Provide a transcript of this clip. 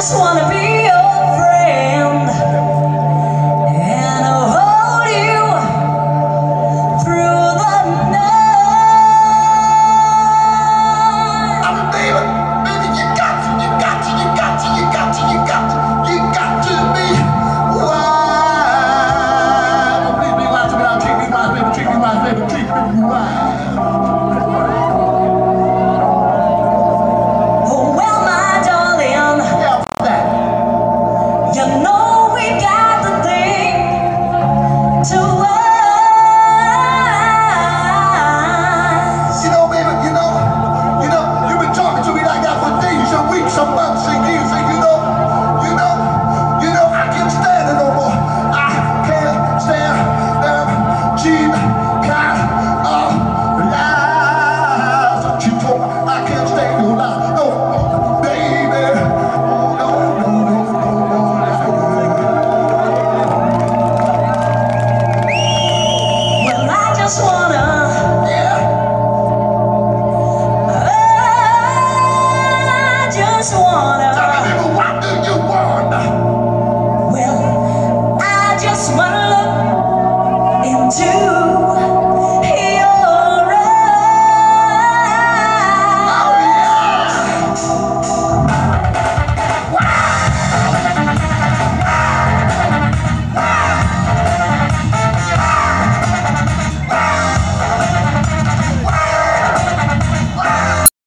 just wanna be just wanna i just wanna